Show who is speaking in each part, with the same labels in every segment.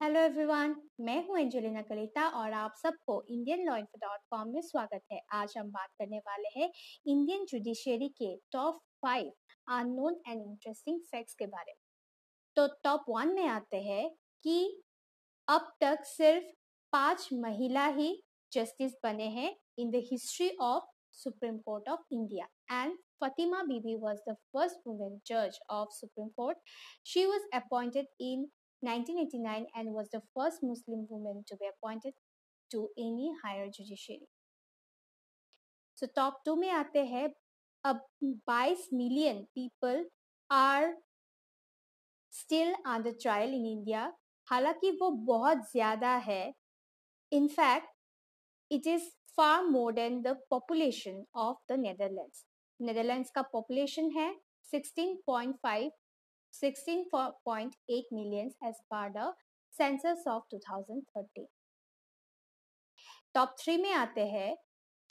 Speaker 1: Hello everyone, मैं हूँ Angelina Kalita और आप सबको इंडियन लॉ डॉट कॉम में स्वागत है आज हम बात करने वाले हैं इंडियन जुडिशियरी के top five unknown and interesting facts के बारे में तो टॉप वन में आते हैं कि अब तक सिर्फ़ पाँच महिला ही जस्टिस बने हैं in the history of supreme court of India and Fatima Bibi was the first woman judge of Supreme Court. She was appointed in 1989 and was the first Muslim woman to be appointed to any higher judiciary. So top two में आते हैं अब 22 million people are still under trial in India. हालांकि वो बहुत ज़्यादा है In fact, it is far more than the population of the Netherlands. Netherlands का population है 16.5 16.8 million as per the census of 2013. Top three में आते हैं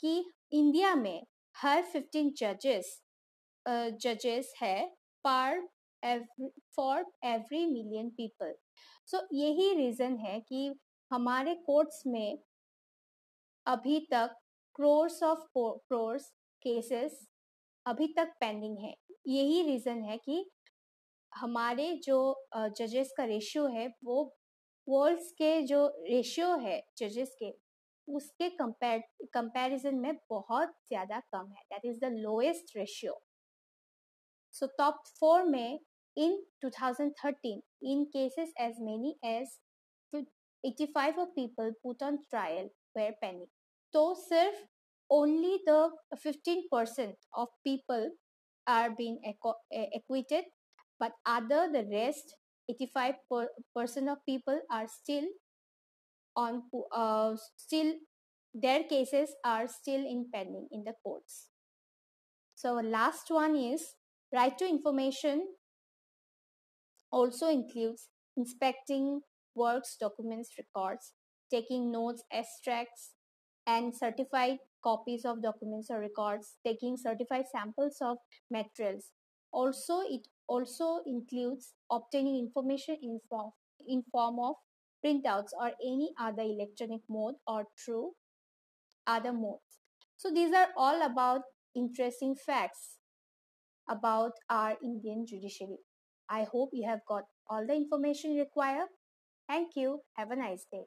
Speaker 1: कि इंडिया में हर 15 जजेस जजेस है पर for every million people so यही रीज़न है कि हमारे कोर्ट्स में अभी तक क्रोर्स ऑफ़ क्रोर्स केसेस अभी तक पेंडिंग है यही रीज़न है कि हमारे जो जजेस का रेशियो है, वो वर्ल्ड्स के जो रेशियो है जजेस के, उसके कंपेरिजन में बहुत ज़्यादा कम है। That is the lowest ratio so top four में in 2013 in cases as many as 85 of people put on trial where पेनी तो सिर्फ़ only the 15 percent of people are been acquitted but other the rest 85 percent of people are still on uh, still their cases are still in pending in the courts. So last one is right to information also includes inspecting works documents records taking notes extracts and certified copies of documents or records taking certified samples of materials also it also includes obtaining information in form, in form of printouts or any other electronic mode or through other modes. So these are all about interesting facts about our Indian judiciary. I hope you have got all the information required. Thank you. Have a nice day.